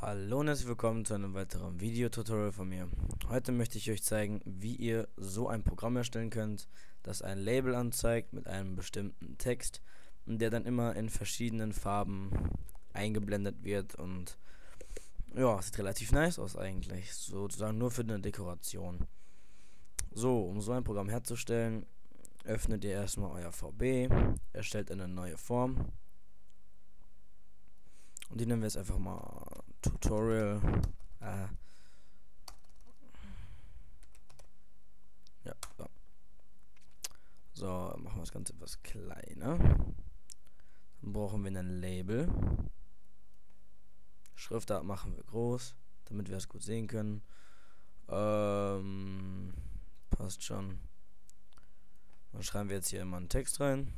Hallo und herzlich willkommen zu einem weiteren Videotutorial von mir. Heute möchte ich euch zeigen, wie ihr so ein Programm erstellen könnt, das ein Label anzeigt mit einem bestimmten Text, der dann immer in verschiedenen Farben eingeblendet wird und ja, sieht relativ nice aus eigentlich, sozusagen nur für eine Dekoration. So, um so ein Programm herzustellen, öffnet ihr erstmal euer VB, erstellt eine neue Form und die nennen wir jetzt einfach mal Tutorial. Äh. Ja, so. So, machen wir das Ganze etwas kleiner. Dann brauchen wir ein Label. Schriftart machen wir groß, damit wir es gut sehen können. Ähm, passt schon. Dann schreiben wir jetzt hier immer einen Text rein.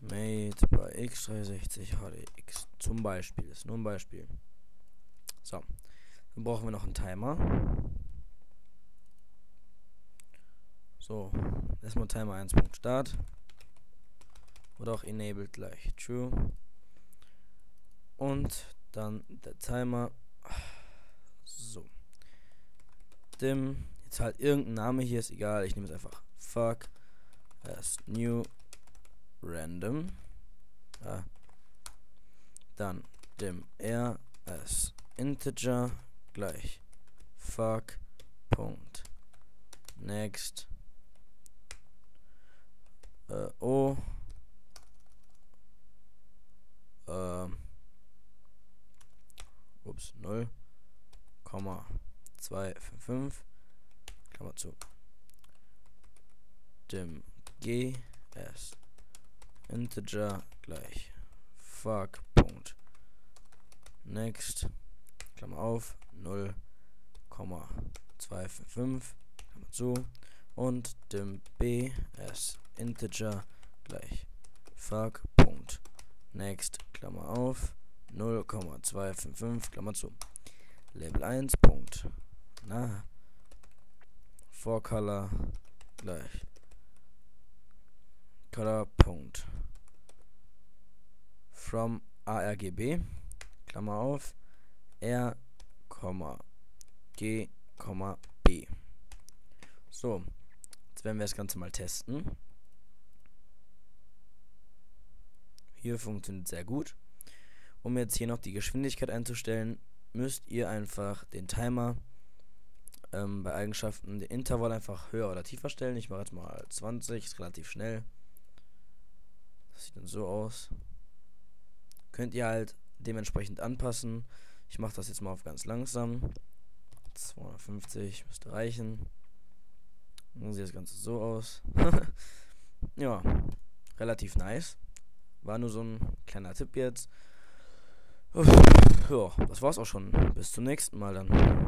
Made bei x360 HDX. Zum Beispiel. ist nur ein Beispiel. So. Dann brauchen wir noch einen Timer. So. Erstmal Timer 1. Start. Oder auch enabled gleich true. Und dann der Timer. So. Dim. Jetzt halt irgendein Name hier ist egal. Ich nehme es einfach fuck as new random. Ja. Dann dem r as integer gleich. Fuck. Punkt. Next. Äh, o. Äh, ups 0 Komma 255 Klammer zu. Dem g as integer gleich. Fuck Punkt. Next. Klammer auf. 0, 255 Klammer zu. Und dem b as integer gleich. Fuck Punkt. Next. Klammer auf. 0,255 Klammer zu. Label 1 Punkt. Na. For color gleich. Color Punkt from ARGB, Klammer auf, R, G, B. So, jetzt werden wir das Ganze mal testen. Hier funktioniert sehr gut. Um jetzt hier noch die Geschwindigkeit einzustellen, müsst ihr einfach den Timer ähm, bei Eigenschaften den Intervall einfach höher oder tiefer stellen. Ich mache jetzt mal 20, ist relativ schnell. Das sieht dann so aus könnt ihr halt dementsprechend anpassen. Ich mache das jetzt mal auf ganz langsam. 250 müsste reichen. Dann sieht das Ganze so aus. ja, relativ nice. War nur so ein kleiner Tipp jetzt. Ja, das war's auch schon. Bis zum nächsten Mal dann.